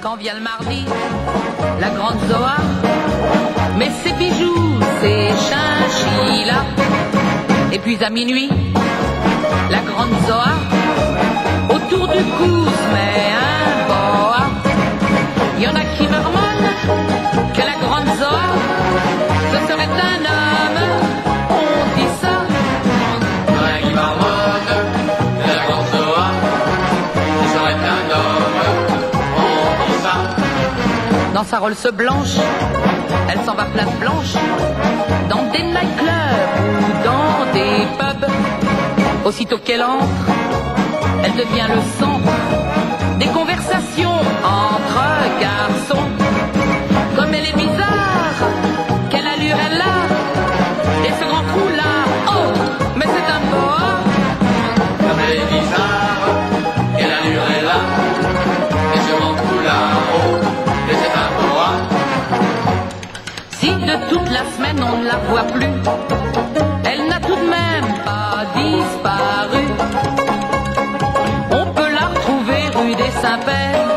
Quand vient le mardi, la grande Zoa met ses bijoux, ses chinchillas. Et puis à minuit, la grande Zoa, autour du cou se met un boa. Il y en a qui marmonnent dans sa Rolls blanche, elle s'en va place blanche, dans des nightclubs ou dans des pubs. Aussitôt qu'elle entre, elle devient le centre des conversations entre garçons. Ne la voit plus, elle n'a tout de même pas disparu. On peut la retrouver rue des Saints-Pères,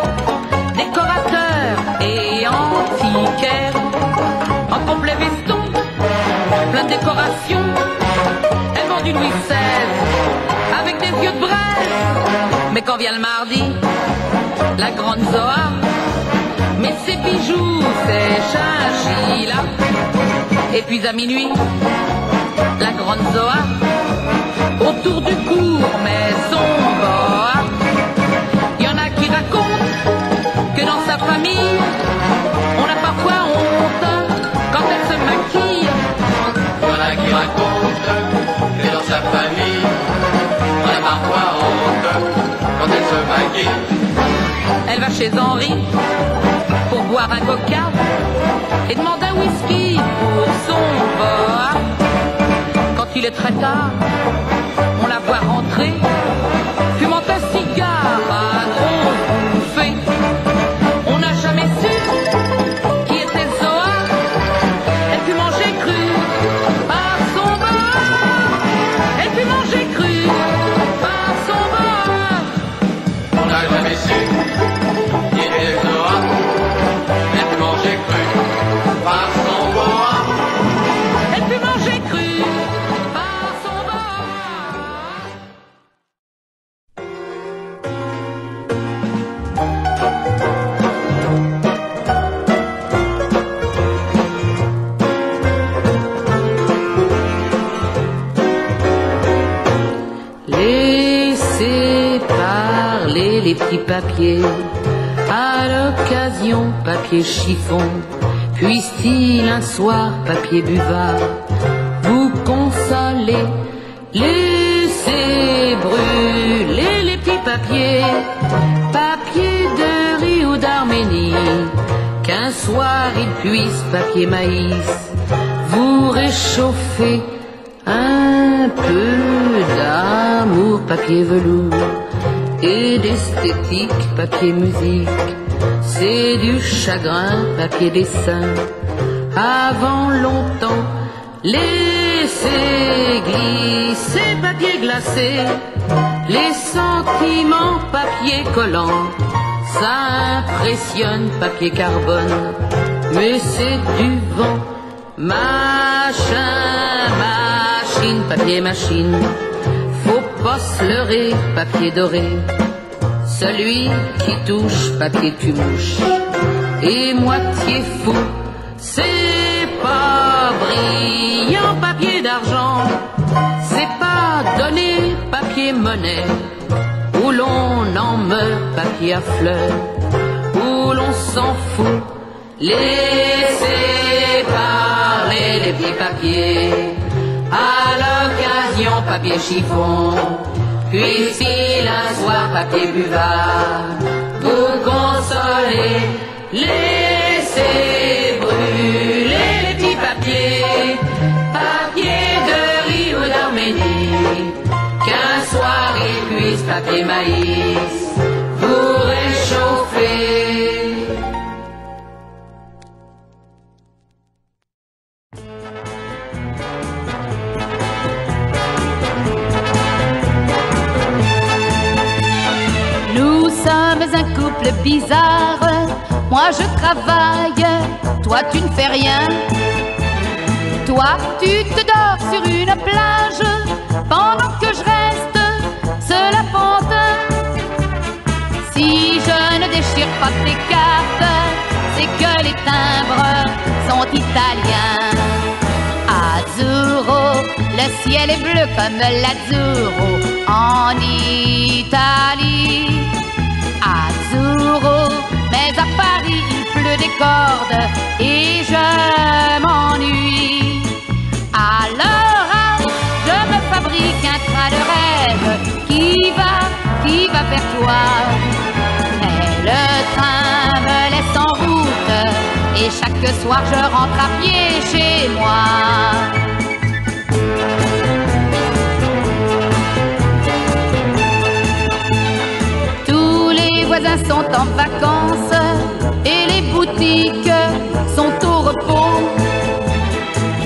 décorateur et antiquaire, en complet veston, plein de décorations. Elle vend du Louis XVI avec des vieux de braise. Mais quand vient le mardi, la grande Zoa mais ses bijoux, ses chinchillas. Et puis à minuit, la grande Zoa, autour du cours, mais son boa. Il y en a qui racontent que dans sa famille, on a parfois honte quand elle se maquille. Il y en a qui racontent que dans sa famille, on a parfois honte quand elle se maquille. Elle va chez Henri pour boire un coca et demande un whisky pour son boa. Quand il est très tard, on la voit rentrer, papier chiffon, puisse-t-il un soir papier buvard vous consoler, laissez brûler les petits papiers, papier de riz ou d'Arménie, qu'un soir il puisse papier maïs vous réchauffer un peu d'amour, papier velours et d'esthétique, papier musique. C'est du chagrin, papier dessin. Avant longtemps, laissez glisser, papier glacé. Les sentiments, papier collant. Ça impressionne, papier carbone. Mais c'est du vent. Machin, machine, papier machine. Faut pas se papier doré. Celui qui touche, papier tu mouche. Et moitié fou, c'est pas brillant, papier d'argent. C'est pas donné, papier monnaie. Où l'on en meurt, papier à fleurs. Où l'on s'en fout. Laissez parler les petits papiers. À l'occasion, papier chiffon. Puisse-t-il un soir, papier buvard, vous consoler. Laissez brûler les petits papiers. Papier de riz ou d'Arménie. Qu'un soir il puisse, papier maïs, Bizarre, Moi je travaille, toi tu ne fais rien. Toi tu te dors sur une plage pendant que je reste seul à Pantin. Si je ne déchire pas tes cartes, c'est que les timbres sont italiens. Azzurro, le ciel est bleu comme l'azzurro en Italie. Mais à Paris il pleut des cordes et je m'ennuie. Alors je me fabrique un train de rêve qui va, qui va vers toi. Mais le train me laisse en route et chaque soir je rentre à pied chez moi. Sont en vacances et les boutiques sont au repos.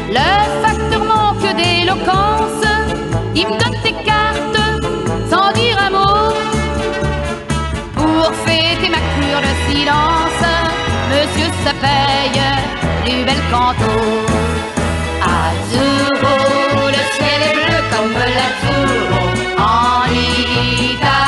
Le facteur manque d'éloquence, il me donne tes cartes sans dire un mot. Pour fêter ma cure de silence, monsieur paye du bel canto. Azzurro, le ciel est bleu comme l'azzurro en Italie.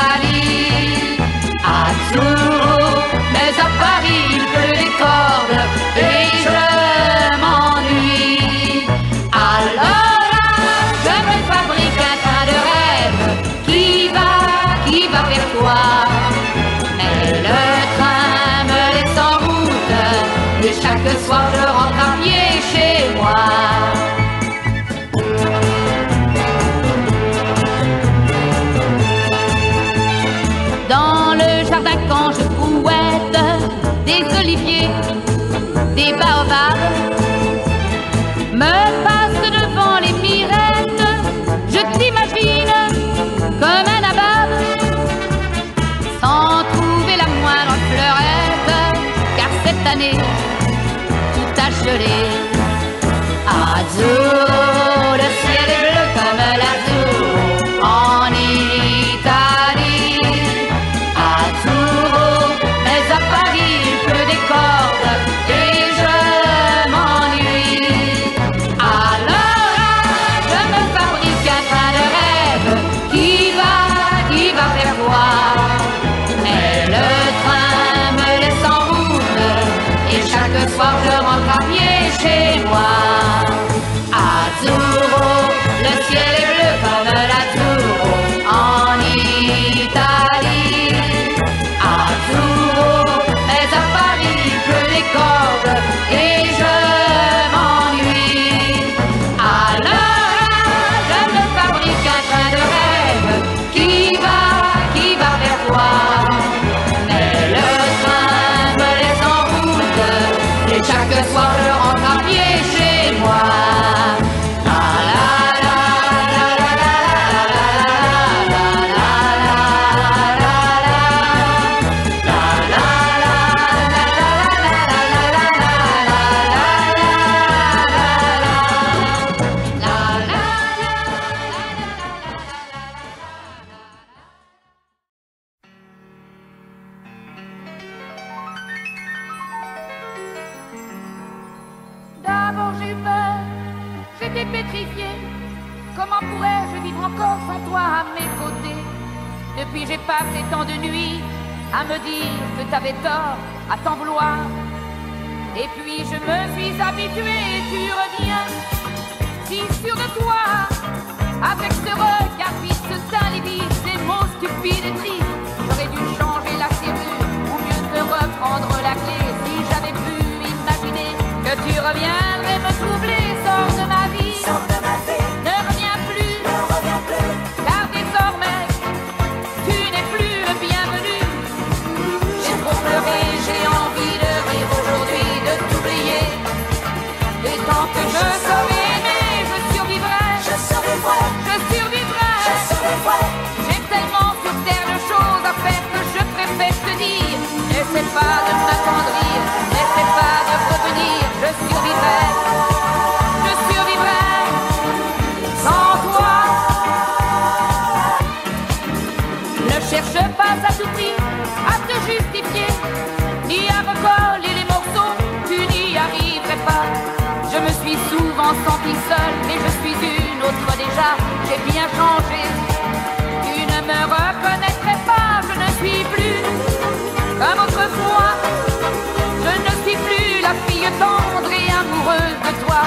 De toi, avec ce regard vide, ce teint ces mots stupides et tristes. J'aurais dû changer la serrure ou mieux te reprendre la clé si j'avais pu imaginer que tu reviendrais pas de m'attendrir, n'essaie pas de revenir, je survivrai, je survivrai sans toi. Ne cherche pas à tout prix à te justifier, ni à recoller les morceaux, tu n'y arriverais pas. Je me suis souvent senti seule, mais je suis une autre déjà, j'ai bien changé. Tu ne me reconnaîtrais pas, je ne suis plus comme autrefois. Je ne suis plus la fille tendre et amoureuse de toi.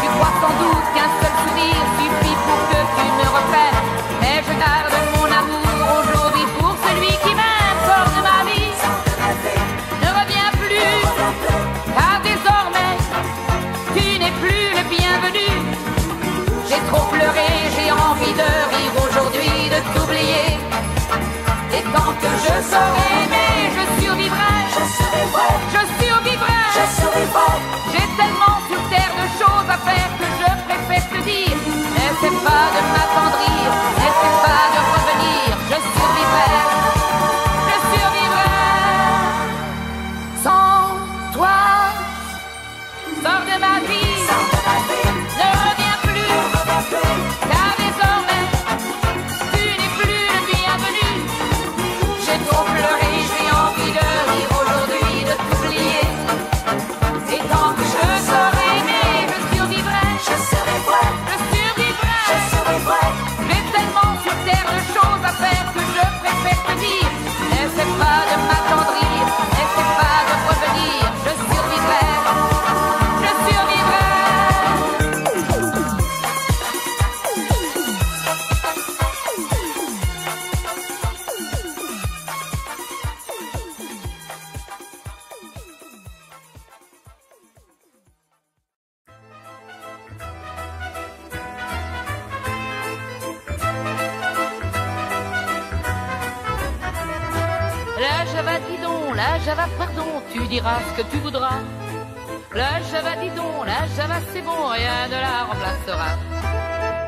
Tu crois sans doute qu'un seul sourire suffit pour que tu me repères, mais je garde mon amour aujourd'hui pour celui qui de ma vie. Ne reviens plus, car désormais tu n'es plus le bienvenu. J'ai trop pleuré, j'ai envie de rire aujourd'hui, de t'oublier. Et tant que je saurai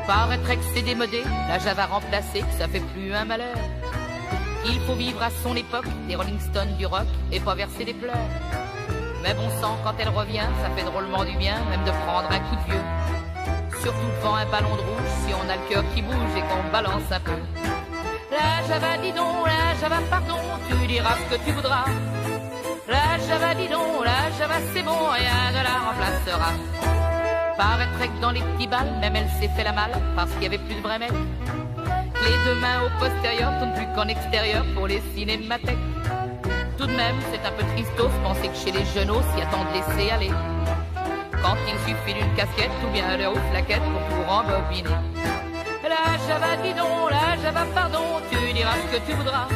Que c'est démodé, la java remplacée, ça fait plus un malheur. Il faut vivre à son époque, des Rolling Stones du rock, et pas verser des pleurs. Mais bon sang, quand elle revient, ça fait drôlement du bien, même de prendre un coup de vieux. Surtout devant un ballon de rouge, si on a le cœur qui bouge et qu'on balance un peu. La java dis donc, la java pardon, tu diras ce que tu voudras. La java dis donc, la java c'est bon, rien ne la remplacera. Paraîtrait que dans les petits balles, même elle s'est fait la malle parce qu'il y avait plus de vrais mecs. Les deux mains au postérieur tournent plus qu'en extérieur pour les cinémathèques. Tout de même, c'est un peu tristos penser que chez les jeunes s'y attendent de laisser aller. Quand il suffit d'une casquette ou bien leur flaquette pour tout rembobiner. La java dis donc, la java pardon, tu diras ce que tu voudras.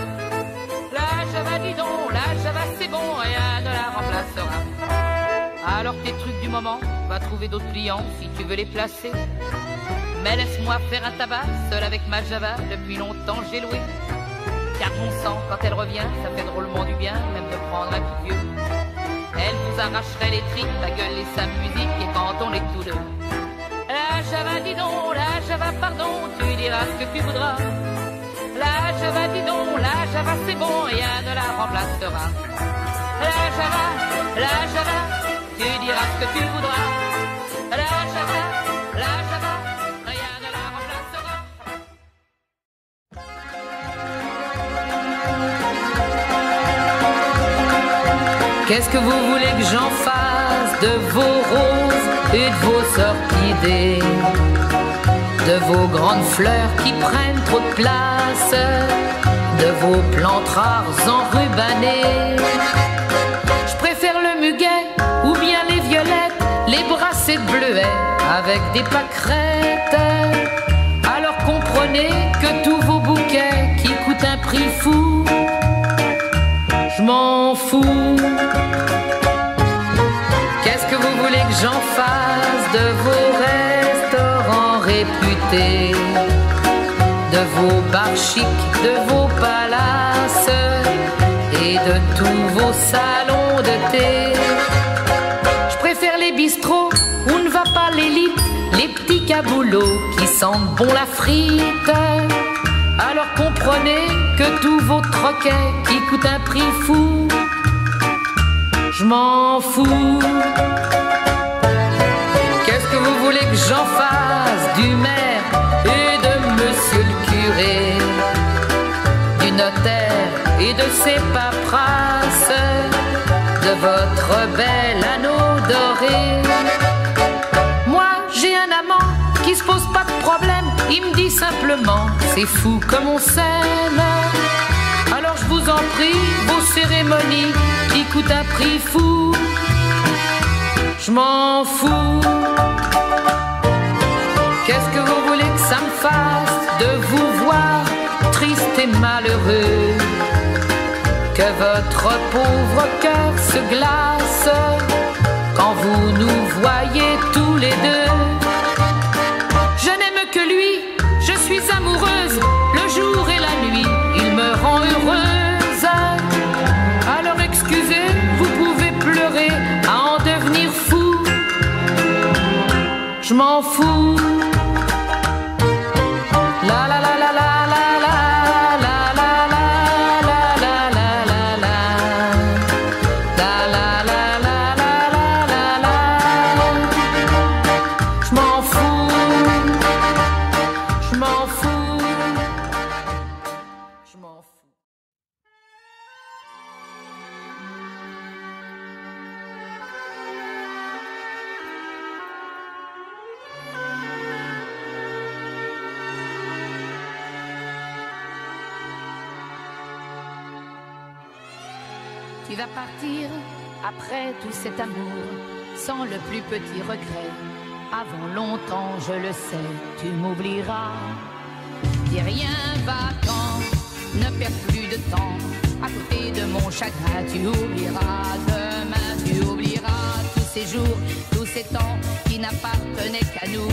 La java dis donc, la java c'est bon, rien ne la remplacera. Alors tes trucs du moment, va trouver d'autres clients si tu veux les placer. Mais laisse-moi faire un tabac, seul avec ma java, depuis longtemps j'ai loué. Car mon sang, quand elle revient, ça fait drôlement du bien, même de prendre un de vieux. Elle vous arracherait les tripes, la gueule et sa musique, et quand on est tous deux. La java dis donc, la java pardon, tu diras ce que tu voudras. La java dis donc, la java c'est bon, rien ne la remplacera. La java, la java, tu diras ce que tu voudras. Qu'est-ce que vous voulez que j'en fasse de vos roses et de vos orchidées? De vos grandes fleurs qui prennent trop de place? De vos plantes rares enrubannées Les brassées bleuets avec des pâquerettes Alors comprenez que tous vos bouquets qui coûtent un prix fou je m'en fous. Qu'est-ce que vous voulez que j'en fasse de vos restaurants réputés, de vos bars chics, de vos palaces et de tous vos salons de thé? Où ne va pas l'élite, les petits caboulots qui sentent bon la frite. Alors comprenez que tous vos troquets qui coûtent un prix fou, je m'en fous. Qu'est-ce que vous voulez que j'en fasse du maire et de monsieur le curé, du notaire et de ses paperasses, votre bel anneau doré? Moi, se pose pas de problème, il me dit simplement c'est fou comme on s'aime. Alors je vous en prie, vos cérémonies qui coûtent un prix fou. Je m'en fous. Qu'est-ce que vous voulez que ça me fasse de vous voir triste et malheureux? Votre pauvre cœur se glace quand vous nous voyez tous les deux. Je n'aime que lui, je suis amoureuse le jour et la nuit, il me rend heureuse. Alors excusez, vous pouvez pleurer à en devenir fou. Je m'en fous. Plus petit regret. Avant longtemps, je le sais, tu m'oublieras. Dis rien, va-t'en, ne perds plus de temps. À côté de mon chagrin, tu oublieras demain, tu oublieras tous ces jours, tous ces temps qui n'appartenaient qu'à nous.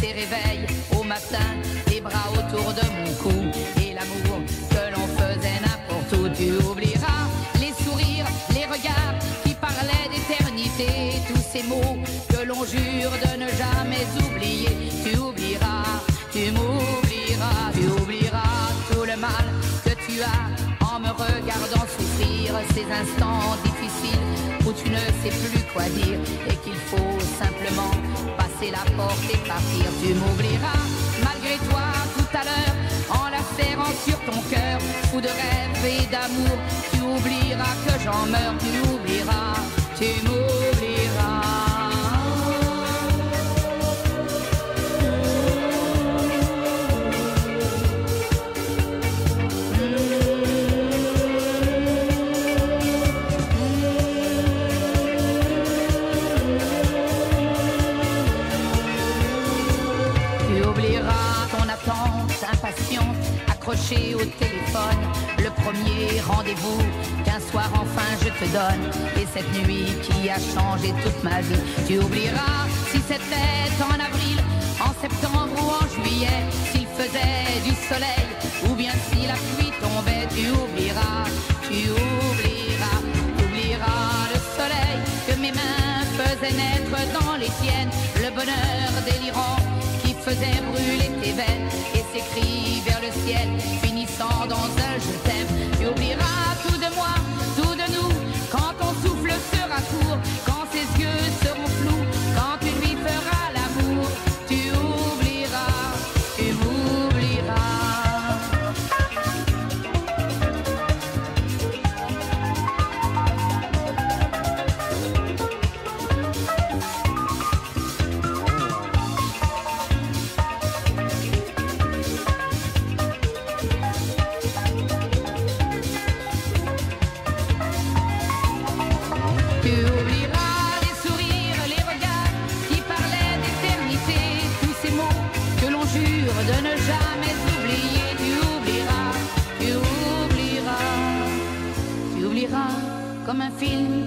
Ces réveils au matin, les bras autour de mon cou et l'amour que l'on faisait n'importe où. Tu oublieras les sourires, les regards qui parlaient d'éternité, mots que l'on jure de ne jamais oublier. Tu oublieras, tu m'oublieras, tu oublieras tout le mal que tu as en me regardant souffrir ces instants difficiles où tu ne sais plus quoi dire et qu'il faut simplement passer la porte et partir. Tu m'oublieras malgré toi tout à l'heure en la serrant sur ton cœur, fou de rêve et d'amour. Tu oublieras que j'en meurs, tu oublieras, tu. Tu oublieras ton attente impatiente, accrochée au téléphone, le premier rendez-vous qu'un soir enfin je te donne. Et cette nuit qui a changé toute ma vie. Tu oublieras si c'était en avril, en septembre ou en juillet. S'il faisait du soleil ou bien si la pluie tombait. Tu oublieras, tu oublieras, oublieras le soleil que mes mains faisaient naître dans les tiennes. Le bonheur délirant qui faisait brûler tes veines et ses cris vers le ciel, finissant dans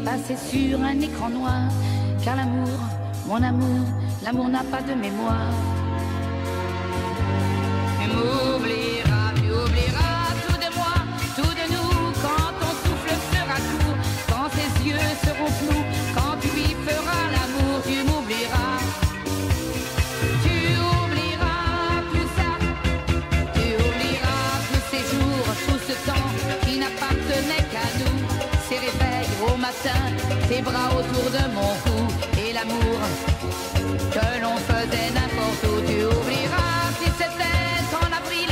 passé sur un écran noir. Car l'amour, mon amour, l'amour n'a pas de mémoire. Tu m'oublieras, tu oublieras tout de moi, tout de nous, quand ton souffle sera court, quand tes yeux seront flous, matin, tes bras autour de mon cou et l'amour que l'on faisait n'importe où. Tu oublieras si c'était en avril,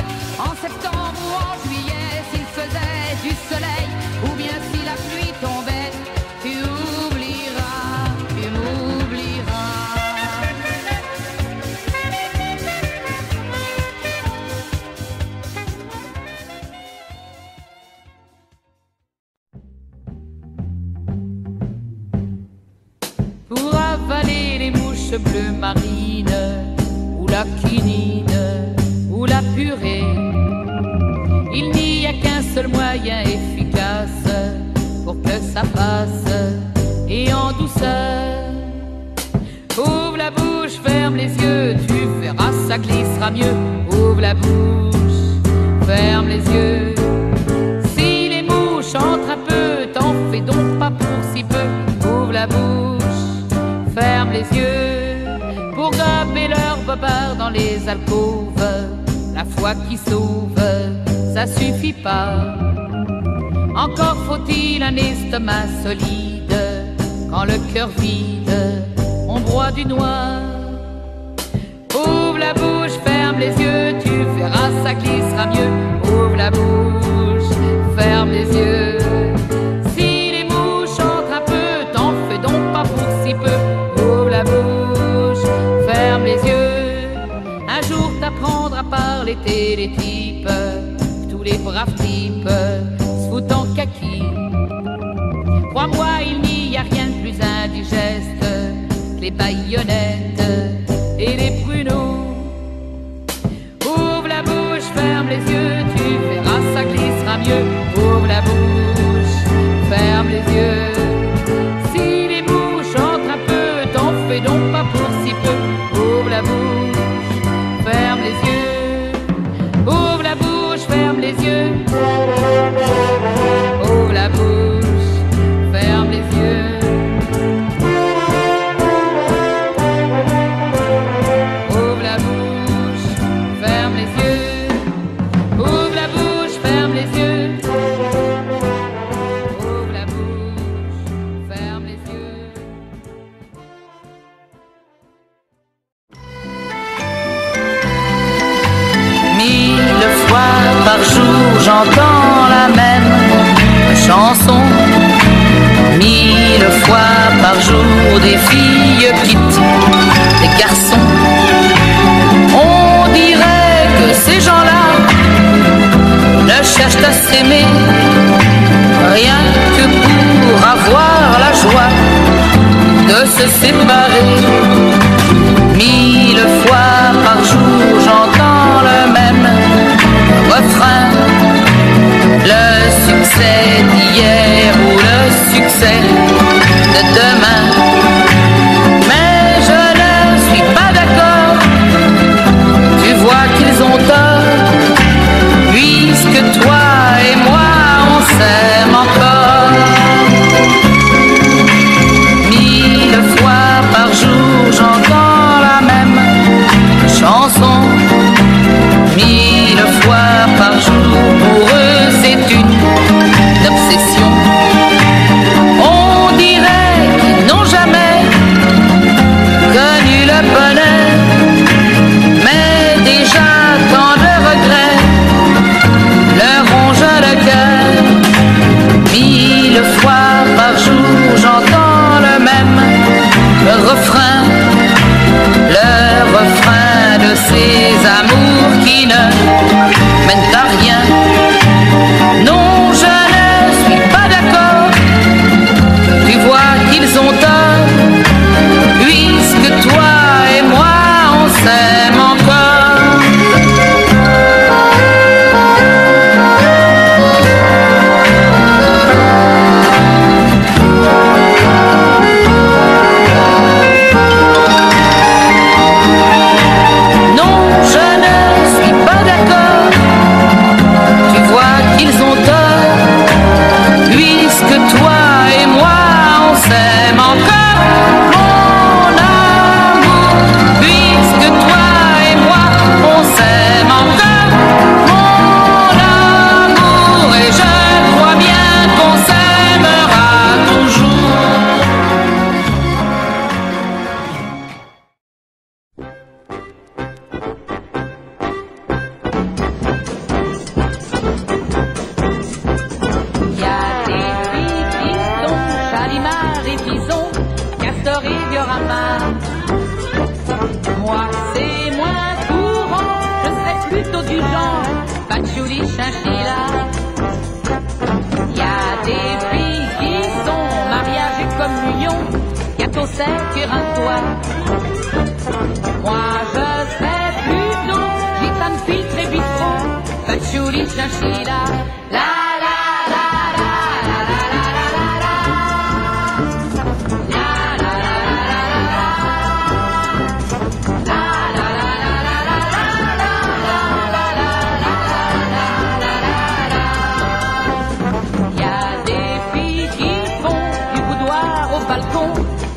en septembre ou en juillet, s'il faisait du soleil ou bien si la pluie tombait. mouche bleue marine, ou la quinine, ou la purée. Il n'y a qu'un seul moyen efficace pour que ça passe, et en douceur. Ouvre la bouche, ferme les yeux, tu verras, ça glissera mieux. Ouvre la bouche, ferme les yeux. Si les mouches entrent un peu, t'en fais donc pas pour si peu. Ouvre la bouche ferme les yeux dans les alcôves. La foi qui sauve, ça suffit pas. Encore faut-il un estomac solide. Quand le cœur vide, on broie du noir. Ouvre la bouche, ferme les yeux, tu verras, ça glissera mieux. Ouvre la bouche, ferme les yeux. séparer. Mille fois par jour, j'entends le même refrain. Le succès d'hier ou le succès de demain.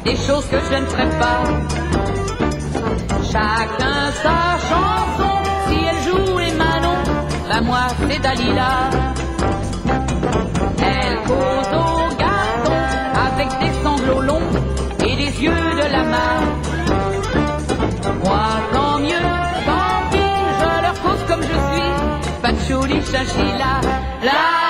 Des choses que je ne ferai pas. Chacun sa chanson, si elle joue les Manon, ben moi c'est Dalila. Elle cause au garçon avec des sanglots longs et des yeux de la main. Moi tant mieux, tant pis, je leur cause comme je suis. Chachila, la la la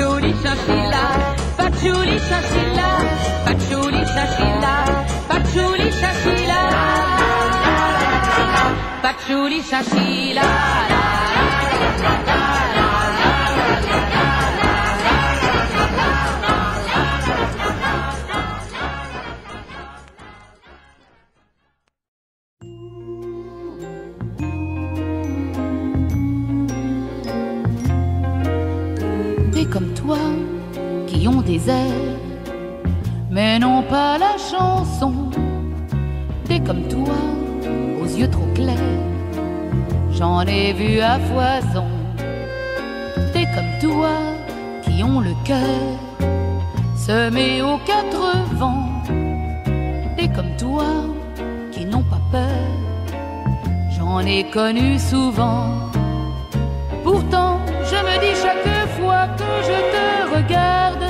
Patchouli Sashila, Patchouli Sashila, Patchouli Sashila, Patchouli Sashila, Patchouli Sashila, la la la la la la la la la comme toi qui ont des airs, mais n'ont pas la chanson. Des comme toi aux yeux trop clairs, j'en ai vu à foison. Des comme toi qui ont le cœur semé aux quatre vents. Des comme toi qui n'ont pas peur, j'en ai connu souvent. Pourtant, je me dis chaque je te regarde,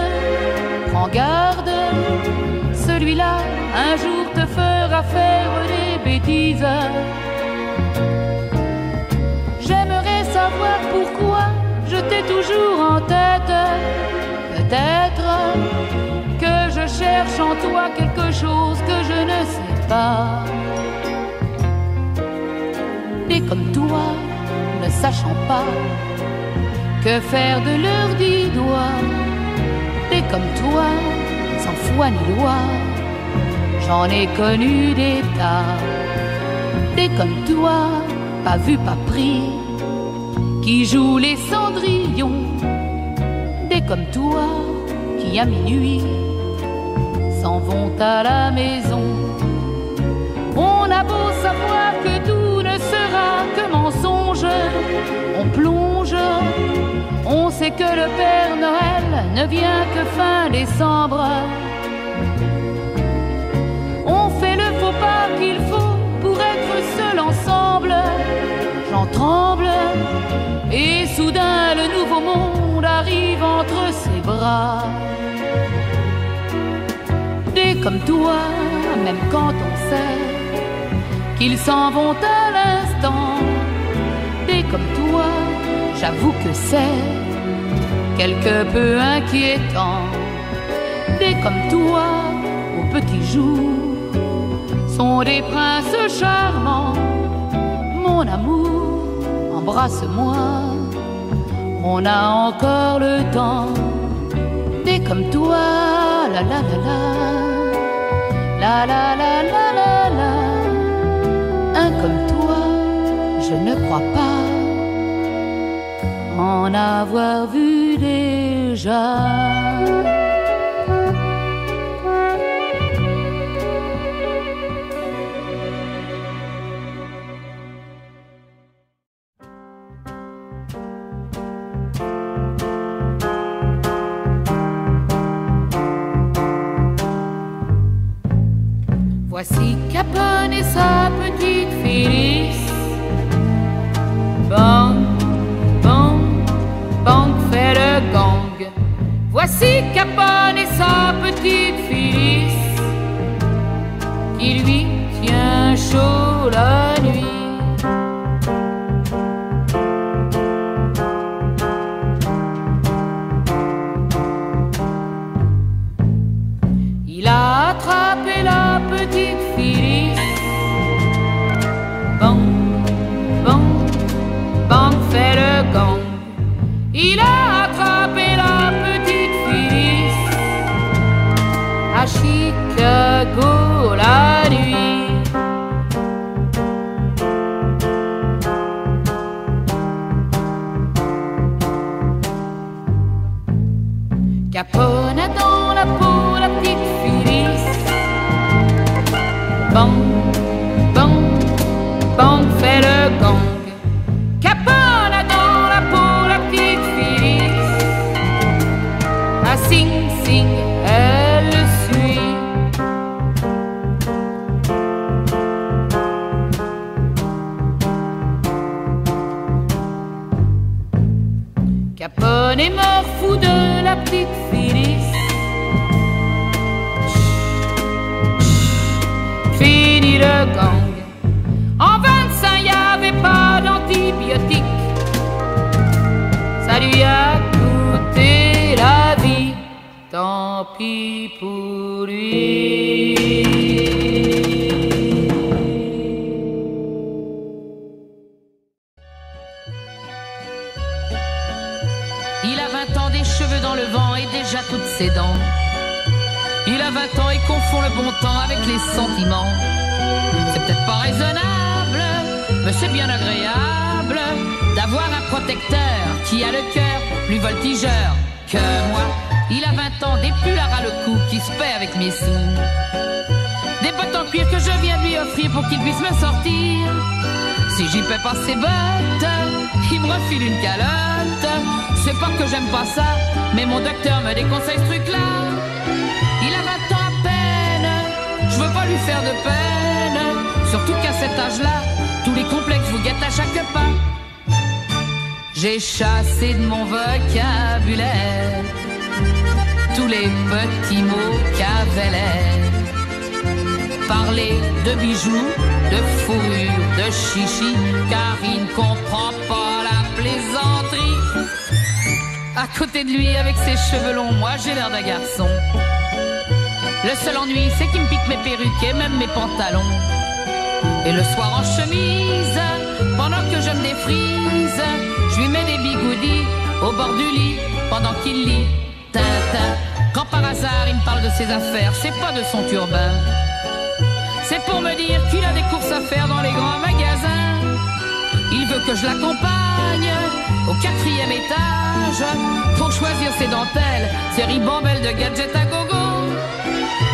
prends garde, celui-là un jour te fera faire des bêtises. J'aimerais savoir pourquoi je t'ai toujours en tête. Peut-être que je cherche en toi quelque chose que je ne sais pas. Et comme toi, ne sachant pas que faire de leurs dix doigts? Et comme toi, sans foi ni loi, j'en ai connu des tas. Des comme toi, pas vu, pas pris, qui jouent les cendrillons? Des comme toi, qui à minuit s'en vont à la maison. On a beau savoir que tout ne sera que mensonge, on plonge, on sait que le Père Noël ne vient que fin décembre. On fait le faux pas qu'il faut pour être seul ensemble. J'en tremble, et soudain le nouveau monde arrive entre ses bras. Des comme toi, même quand on sait qu'ils s'en vont à l'instant. Des comme toi, j'avoue que c'est quelque peu inquiétant. Des comme toi, au petit jour, sont des princes charmants. Mon amour, embrasse-moi, on a encore le temps. Des comme toi, la la la la, la la la la la la. Un comme toi, je ne crois pas en avoir vu déjà. Voici Capone et sa petite Phyllis qui lui tient chaud la Ça lui a coûté la vie. Tant pis pour lui. Il a 20 ans, des cheveux dans le vent et déjà toutes ses dents. Il a 20 ans et confond le bon temps avec les sentiments. C'est peut-être pas raisonnable, mais c'est bien agréable d'avoir un protecteur qui a le cœur plus voltigeur que moi. Il a 20 ans, des pulls à ras le cou qui se paie avec mes sous. Des bottes en cuir que je viens lui offrir pour qu'il puisse me sortir. Si j'y paie pas ses bottes, il me refile une calotte. C'est pas que j'aime pas ça, mais mon docteur me déconseille ce truc-là. Il a 20 ans à peine, je veux pas lui faire de peine. Surtout qu'à cet âge-là, tous les complexes vous guettent à chaque pas. J'ai chassé de mon vocabulaire tous les petits mots qu'avait l'air. Parler de bijoux, de fourrure, de chichi, car il ne comprend pas la plaisanterie. À côté de lui, avec ses cheveux longs, moi j'ai l'air d'un garçon. Le seul ennui, c'est qu'il me pique mes perruques et même mes pantalons. Et le soir en chemise, je lui mets des bigoudis au bord du lit pendant qu'il lit. Quand par hasard il me parle de ses affaires, c'est pas de son turbin. C'est pour me dire qu'il a des courses à faire dans les grands magasins. Il veut que je l'accompagne au quatrième étage pour choisir ses dentelles, ses ribambelles de gadgets à gogo.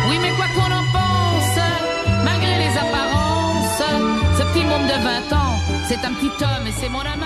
Oui, mais quoi qu'on en pense, malgré les apparences, ce petit môme de 20 ans, c'est un petit homme et c'est mon âme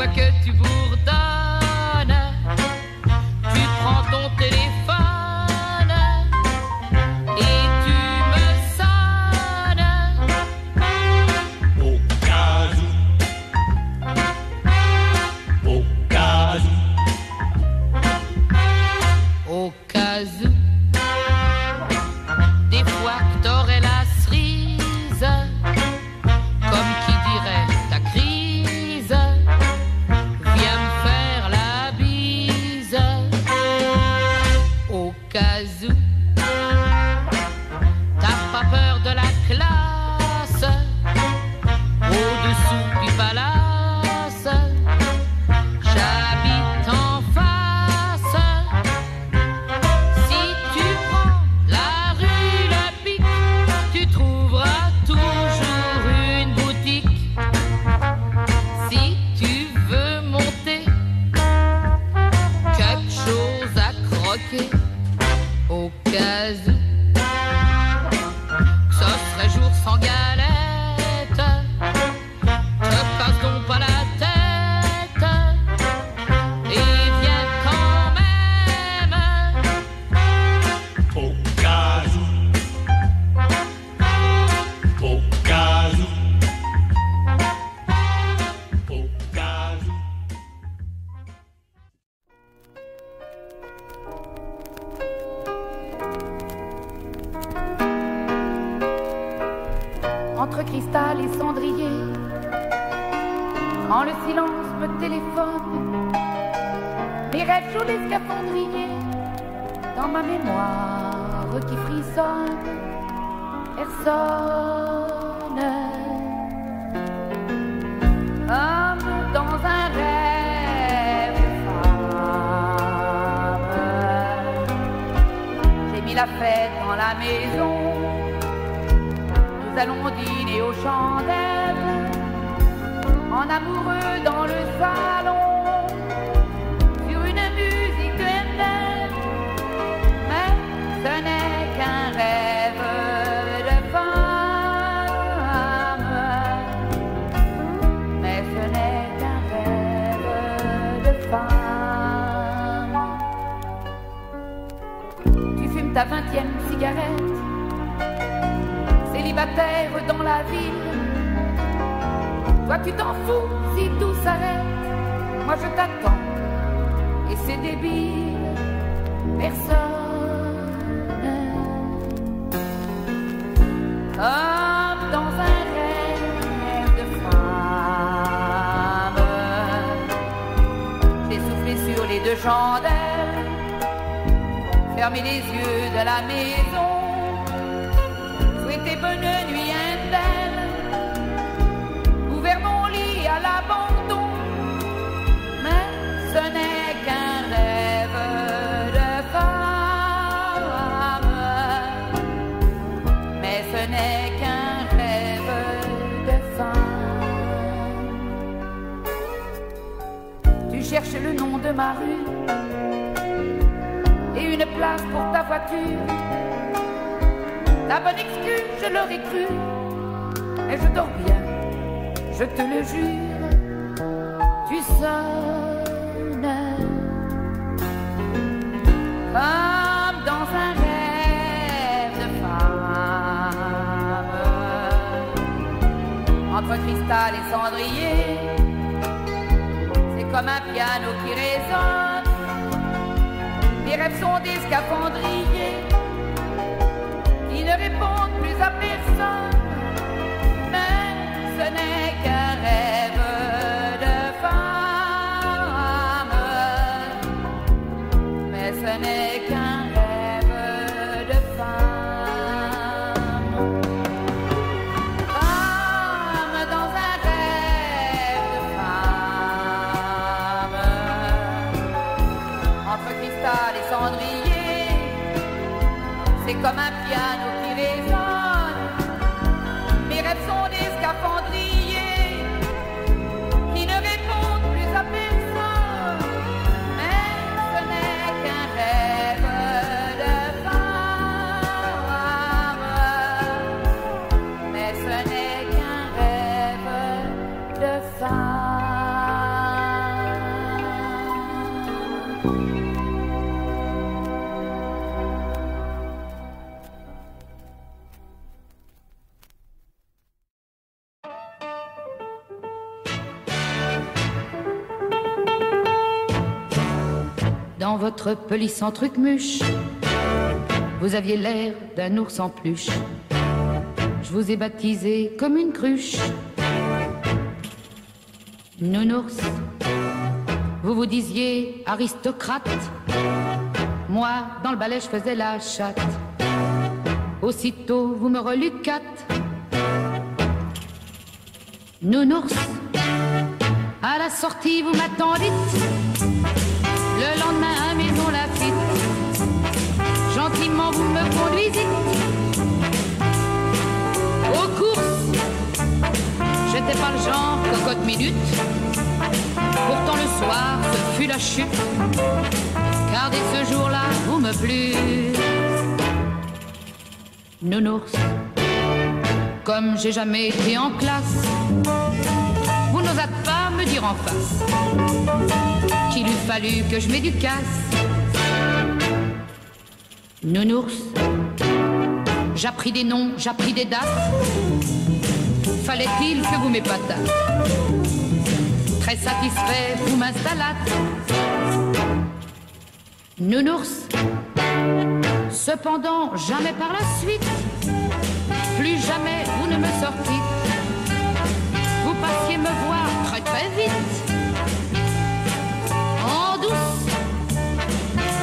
Fois que tu bourdonnes, cristal et cendrier. Quand le silence me téléphone, mes rêves jouent les scaphandriers. Dans ma mémoire qui frissonne, personne. Comme dans un rêve femme. J'ai mis la fête dans la maison. Allons dîner aux chandelles, en amoureux dans le salon, sur une musique éternelle. Mais ce n'est qu'un rêve de femme. Mais ce n'est qu'un rêve de femme. Tu fumes ta vingtième cigarette dans la ville. Toi, tu t'en fous si tout s'arrête. Moi, je t'attends et c'est débile. Personne. Comme dans un rêve de femme. J'ai soufflé sur les deux chandelles, fermé les yeux de la maison souhaité bonne nuit indelle, ouvert mon lit à l'abandon, mais ce n'est qu'un rêve de femme, mais ce n'est qu'un rêve de femme. Tu cherches le nom de ma rue et une place pour ta voiture. La bonne excuse, je l'aurais cru. Et je dors bien, je te le jure. Tu sonnes comme dans un rêve de femme. Entre cristal et cendrier, c'est comme un piano qui résonne. Mes rêves sont des scaphandriers répondent plus à personne. Mais ce n'est qu'un rêve de femme. Mais ce n'est qu'un rêve de femme. Femme dans un rêve de femme. Entre cristal et cendrier c'est comme un piano votre pelisse en truc mûche, vous aviez l'air d'un ours en peluche. Je vous ai baptisé comme une cruche. Nounours, vous vous disiez aristocrate. Moi, dans le balai, je faisais la chatte. Au Aussitôt, vous me reluquâtes. Nounours, à la sortie, vous m'attendîtes. Le lendemain, à Maison Lafitte, gentiment, vous me conduisîtes. Aux courses, j'étais pas le genre cocotte minute. Pourtant, le soir, ce fut la chute. Car dès ce jour-là, vous me plûtes. Nounours, comme j'ai jamais été en classe, dire en face qu'il eût fallu que je m'éducasse. Nounours, j'appris des noms, j'appris des dates. Fallait-il que vous m'épatates Très satisfait, vous m'installâtes. Nounours, cependant, jamais par la suite, plus jamais vous ne me sortîtes. Vous passiez me voir vite. En douce,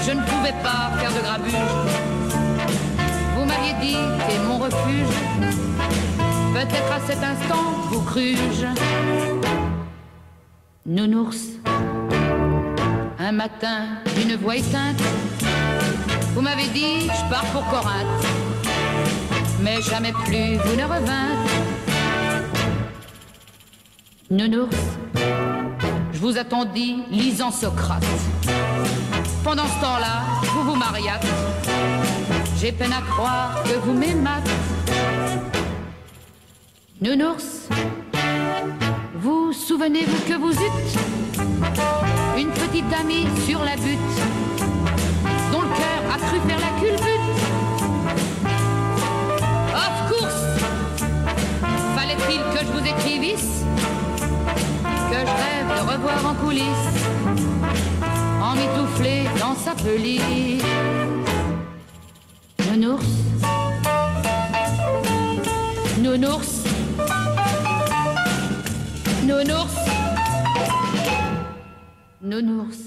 je ne pouvais pas faire de grabuge. Vous m'aviez dit, t'es mon refuge. Peut-être à cet instant, vous crus-je. Nounours, un matin, d'une voix éteinte, vous m'avez dit, je pars pour Corinthe. Mais jamais plus vous ne revîntes. Nounours, je vous attendis lisant Socrate. Pendant ce temps-là, vous vous mariâtes. J'ai peine à croire que vous m'aimâtes. Nounours, vous souvenez-vous que vous eûtes une petite amie sur la butte dont le cœur a en emmitouflé dans sa pelisse. Nounours. Nounours. Nounours. Nounours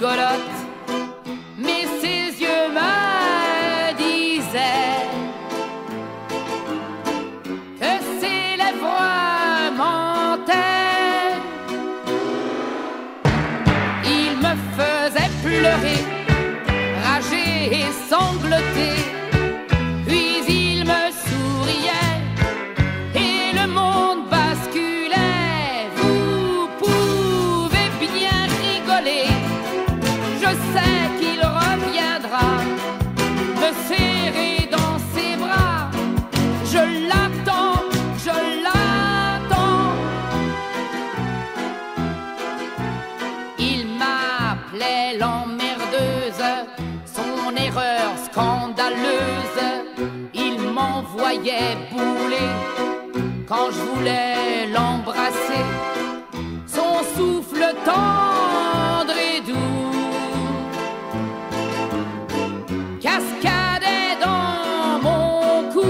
gotta m'appelait l'emmerdeuse, son erreur scandaleuse. Il m'envoyait bouler quand je voulais l'embrasser. Son souffle tendre et doux cascadait dans mon cou.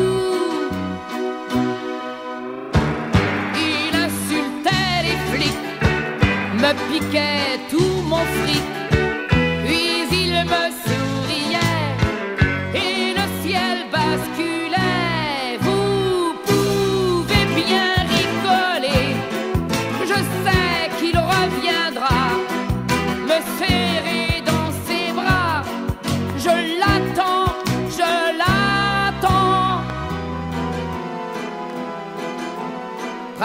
Il insultait les flics, me piquait tout mon fric.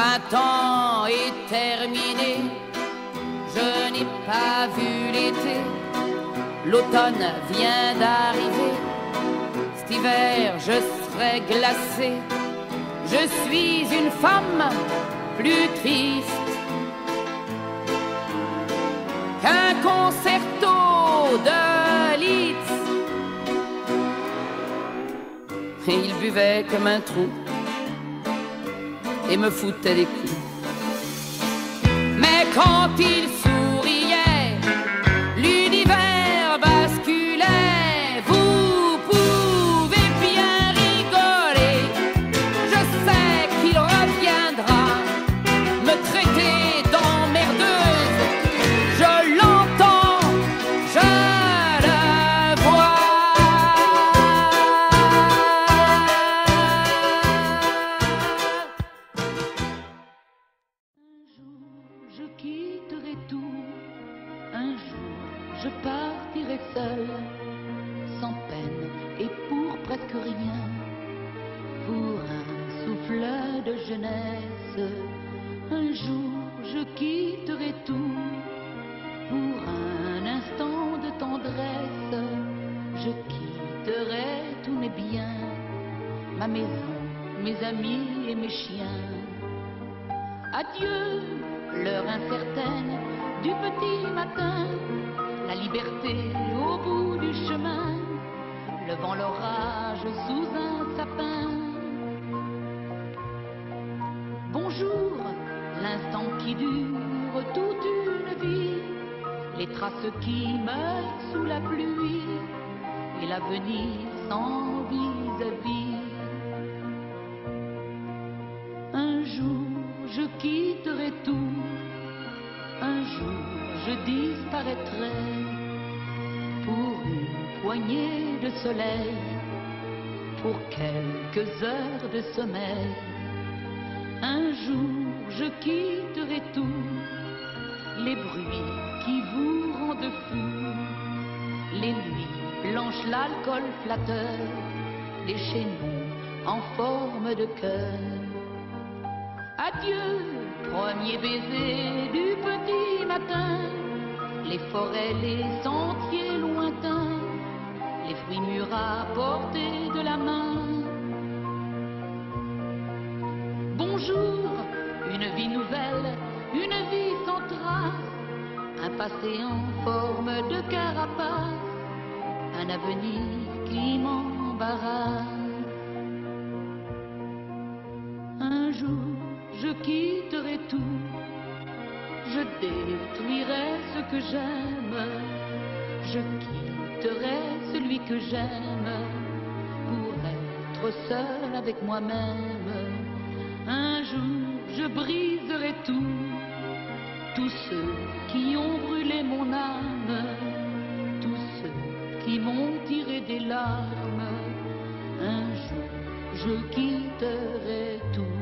Printemps est terminé, je n'ai pas vu l'été. L'automne vient d'arriver, cet hiver je serai glacé. Je suis une femme plus triste qu'un concerto de Liszt. Et il buvait comme un trou et me foutait des coups. Mais quand il souriait, poignée de soleil, pour quelques heures de sommeil. Un jour je quitterai tout, les bruits qui vous rendent fou, les nuits blanches, l'alcool flatteur, les chaînons en forme de cœur. Adieu, premier baiser du petit matin, les forêts, les sentiers les fruits mûrs à portée de la main. Bonjour, une vie nouvelle, une vie sans trace, un passé en forme de carapace, un avenir qui m'embarrasse. Un jour, je quitterai tout, je détruirai ce que j'aime, je quitterai celui que j'aime pour être seul avec moi-même. Un jour, je briserai tout, tous ceux qui ont brûlé mon âme, tous ceux qui m'ont tiré des larmes. Un jour, je quitterai tout.